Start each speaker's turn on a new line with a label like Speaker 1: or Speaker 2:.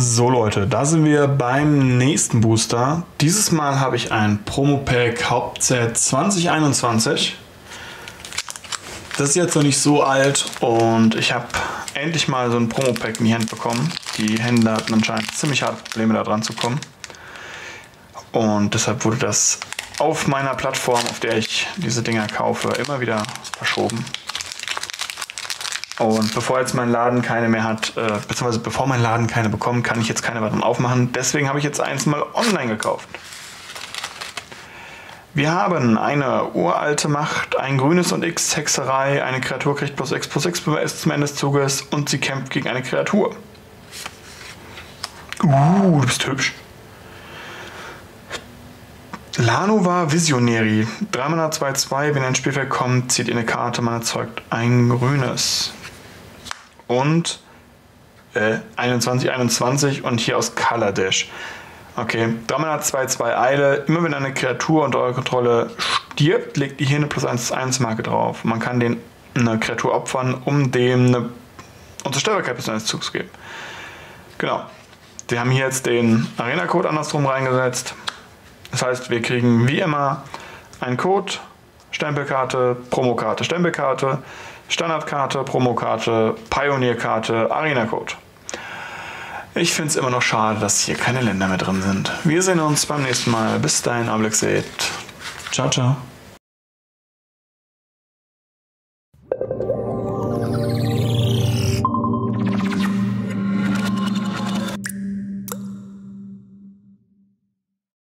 Speaker 1: So Leute, da sind wir beim nächsten Booster. Dieses Mal habe ich ein Promo-Pack Hauptset 2021. Das ist jetzt noch nicht so alt und ich habe endlich mal so ein Promo-Pack in die Hand bekommen. Die Händler hatten anscheinend ziemlich harte Probleme da dran zu kommen. Und deshalb wurde das auf meiner Plattform, auf der ich diese Dinger kaufe, immer wieder verschoben. Und bevor jetzt mein Laden keine mehr hat, äh, beziehungsweise bevor mein Laden keine bekommt, kann ich jetzt keine weiteren aufmachen. Deswegen habe ich jetzt eins mal online gekauft. Wir haben eine uralte Macht, ein grünes und X Hexerei, eine Kreatur kriegt plus X plus X zum Ende des Zuges und sie kämpft gegen eine Kreatur. Uh, du bist hübsch. Lanova Visionary. 3 Mana 2-2, wenn ein Spielfeld kommt, zieht ihr eine Karte, man erzeugt ein grünes und äh, 21, 21 und hier aus Dash. Okay, 3 Mana 2, 2 Eile. Immer wenn eine Kreatur unter eurer Kontrolle stirbt, legt ihr hier eine plus 1 1 Marke drauf. Man kann den eine Kreatur opfern, um dem eine Unzerstörbarkeit bis eines Zugs zu geben. Genau. Wir haben hier jetzt den Arena-Code andersrum reingesetzt. Das heißt, wir kriegen wie immer einen Code, Stempelkarte, Promokarte, Stempelkarte. Standardkarte, Promokarte, Pionierkarte, Arena-Code. Ich finde es immer noch schade, dass hier keine Länder mehr drin sind. Wir sehen uns beim nächsten Mal. Bis dahin, Ablex Ciao, ciao.